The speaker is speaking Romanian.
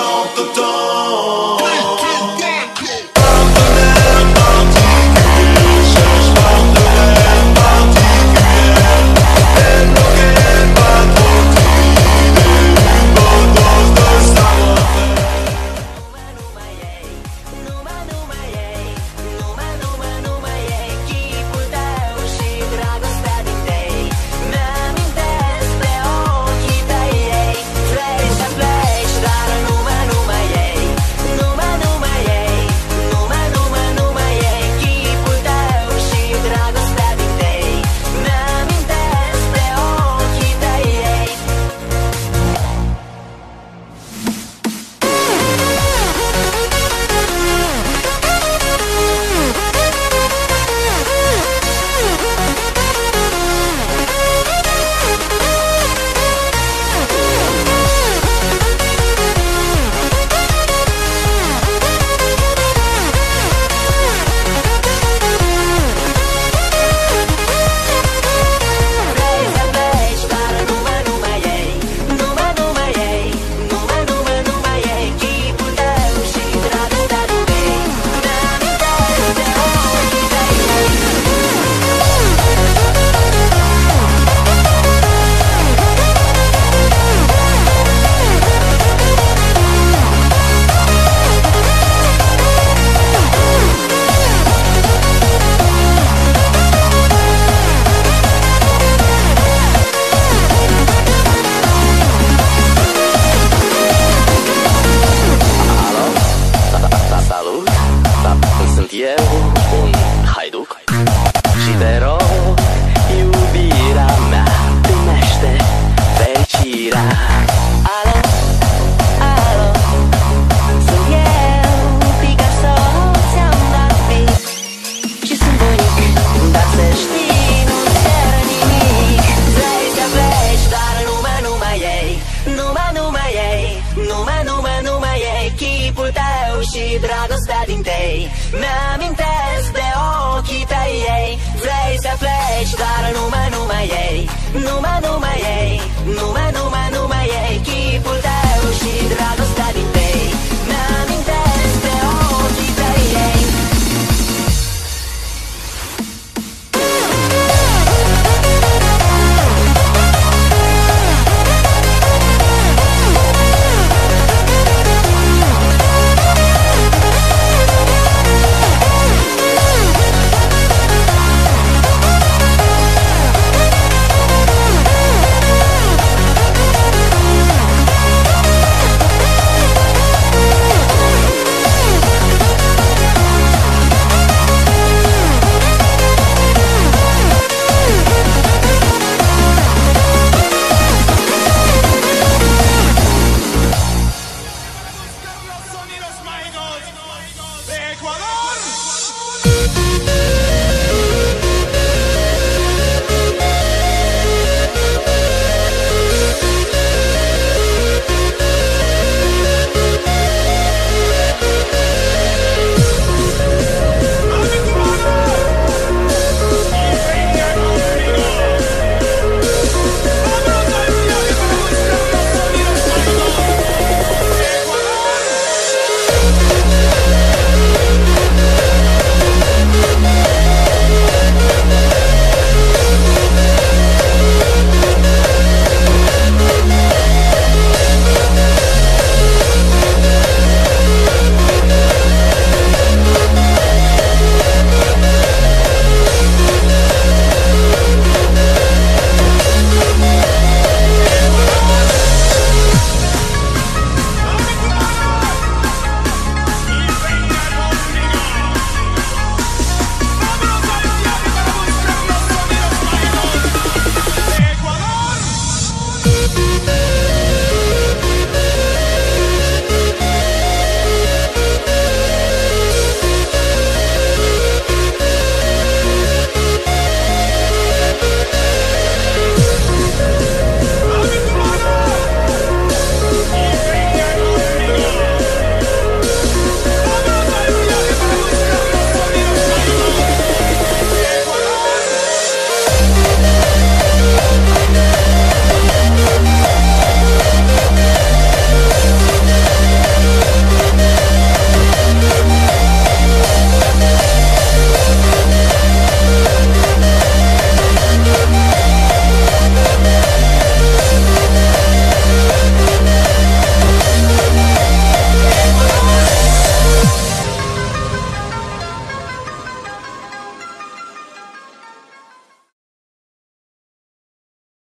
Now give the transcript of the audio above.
Stop the dawn. sunt eu, un haiduc Și de rău Mi-amintesc de ochii tăi ei. Vrei să pleci, dar numai, numai ei Numai, numai ei Numai, numai, numai ei Chipul tău